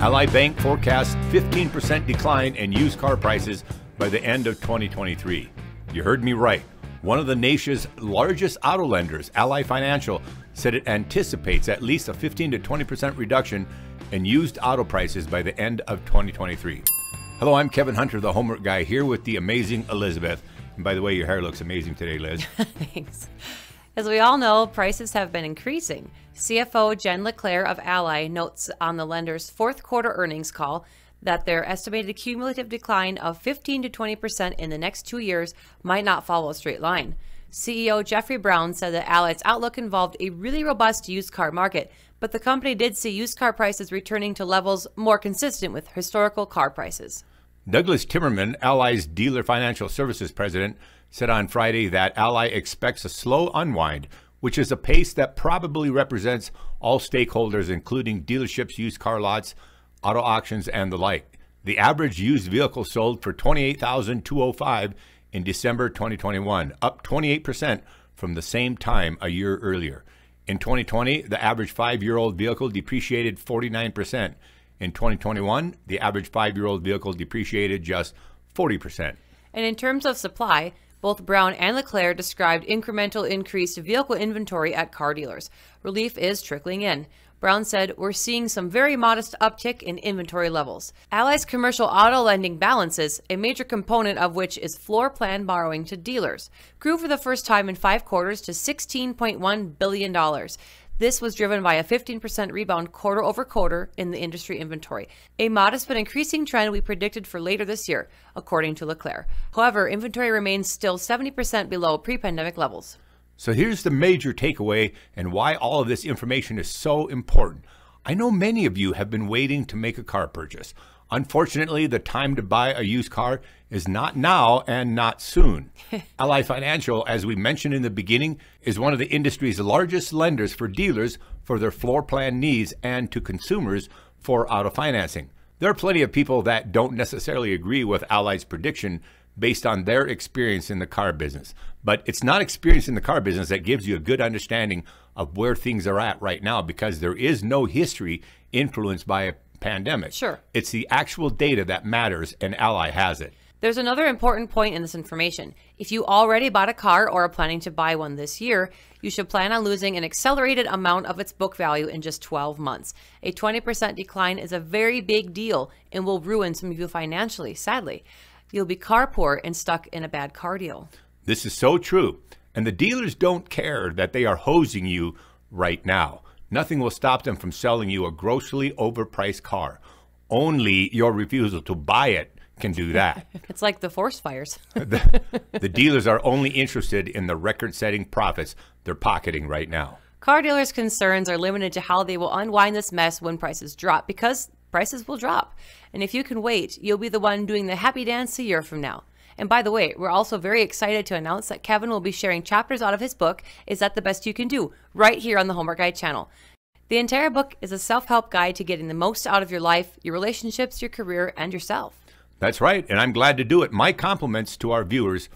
Ally Bank forecasts 15% decline in used car prices by the end of 2023. You heard me right. One of the nation's largest auto lenders, Ally Financial, said it anticipates at least a 15 to 20% reduction in used auto prices by the end of 2023. Hello, I'm Kevin Hunter, the homework guy, here with the amazing Elizabeth. And by the way, your hair looks amazing today, Liz. Thanks. As we all know, prices have been increasing. CFO Jen LaClair of Ally notes on the lender's fourth quarter earnings call that their estimated cumulative decline of 15 to 20% in the next two years might not follow a straight line. CEO Jeffrey Brown said that Ally's outlook involved a really robust used car market, but the company did see used car prices returning to levels more consistent with historical car prices. Douglas Timmerman, Ally's dealer financial services president, said on Friday that Ally expects a slow unwind, which is a pace that probably represents all stakeholders, including dealerships, used car lots, auto auctions, and the like. The average used vehicle sold for 28205 in December 2021, up 28% from the same time a year earlier. In 2020, the average five year old vehicle depreciated 49%. In 2021, the average five year old vehicle depreciated just 40%. And in terms of supply, both Brown and LaClair described incremental increased vehicle inventory at car dealers. Relief is trickling in. Brown said, We're seeing some very modest uptick in inventory levels. Ally's commercial auto lending balances, a major component of which is floor plan borrowing to dealers, grew for the first time in five quarters to $16.1 billion. This was driven by a 15% rebound quarter over quarter in the industry inventory, a modest but increasing trend we predicted for later this year, according to LaClair. However, inventory remains still 70% below pre pandemic levels. So here's the major takeaway and why all of this information is so important. I know many of you have been waiting to make a car purchase. Unfortunately, the time to buy a used car is not now and not soon. Ally Financial, as we mentioned in the beginning, is one of the industry's largest lenders for dealers for their floor plan needs and to consumers for auto financing. There are plenty of people that don't necessarily agree with Ally's prediction based on their experience in the car business. But it's not experience in the car business that gives you a good understanding of where things are at right now because there is no history influenced by a pandemic. Sure. It's the actual data that matters, and Ally has it. There's another important point in this information. If you already bought a car or are planning to buy one this year, you should plan on losing an accelerated amount of its book value in just 12 months. A 20% decline is a very big deal and will ruin some of you financially, sadly. You'll be car poor and stuck in a bad car deal. This is so true. And the dealers don't care that they are hosing you right now. Nothing will stop them from selling you a grossly overpriced car. Only your refusal to buy it can do that. it's like the forest fires. the, the dealers are only interested in the record setting profits they're pocketing right now. Car dealers' concerns are limited to how they will unwind this mess when prices drop because prices will drop. And if you can wait, you'll be the one doing the happy dance a year from now. And by the way, we're also very excited to announce that Kevin will be sharing chapters out of his book, Is That the Best You Can Do, right here on the Homework Guy channel. The entire book is a self help guide to getting the most out of your life, your relationships, your career, and yourself. That's right, and I'm glad to do it. My compliments to our viewers.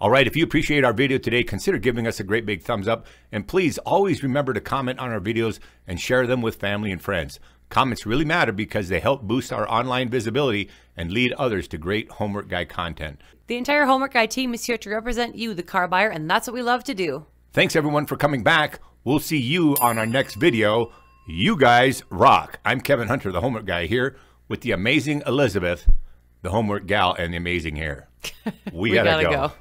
All right, if you appreciate our video today, consider giving us a great big thumbs up. And please always remember to comment on our videos and share them with family and friends. Comments really matter because they help boost our online visibility and lead others to great Homework Guy content. The entire Homework Guy team is here to represent you, the car buyer, and that's what we love to do. Thanks everyone for coming back. We'll see you on our next video. You guys rock. I'm Kevin Hunter, the Homework Guy, here with the amazing Elizabeth, the Homework Gal, and the amazing hair. We, we gotta, gotta, go. go.